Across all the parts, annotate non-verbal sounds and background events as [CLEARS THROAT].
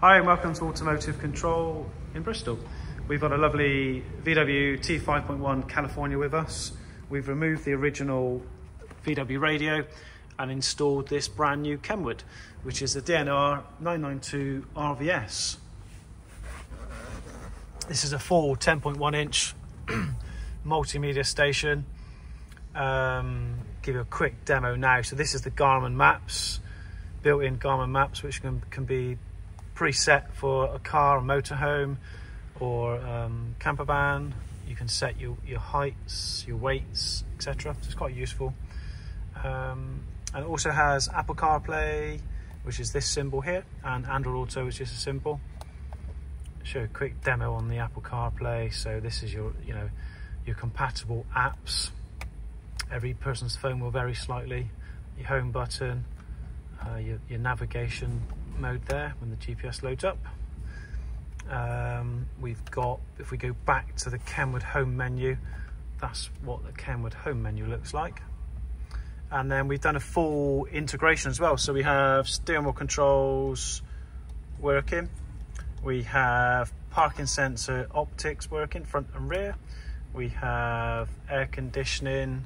Hi and welcome to Automotive Control in Bristol. We've got a lovely VW T5.1 California with us. We've removed the original VW radio and installed this brand new Kenwood, which is the DNR 992 RVS. This is a full 10.1 inch [CLEARS THROAT] multimedia station. Um, give you a quick demo now. So this is the Garmin maps, built-in Garmin maps, which can, can be preset for a car, a motorhome, or um, camper van. You can set your, your heights, your weights, etc. So it's quite useful. Um, and it also has Apple CarPlay, which is this symbol here, and Android Auto, which is just a symbol. Show a quick demo on the Apple CarPlay. So this is your, you know, your compatible apps. Every person's phone will vary slightly. Your home button, uh, your, your navigation mode there when the GPS loads up. Um, we've got, if we go back to the Kenwood home menu, that's what the Kenwood home menu looks like. And then we've done a full integration as well. So we have steering wheel controls working. We have parking sensor optics working front and rear. We have air conditioning,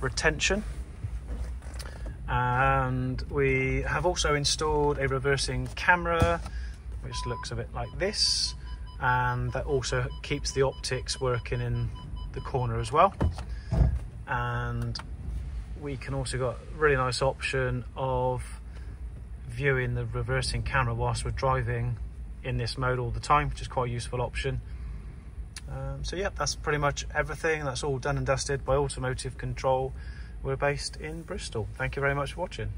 retention. And we have also installed a reversing camera, which looks a bit like this. And that also keeps the optics working in the corner as well. And we can also got a really nice option of viewing the reversing camera whilst we're driving in this mode all the time, which is quite a useful option. Um, so yeah, that's pretty much everything. That's all done and dusted by Automotive Control. We're based in Bristol. Thank you very much for watching.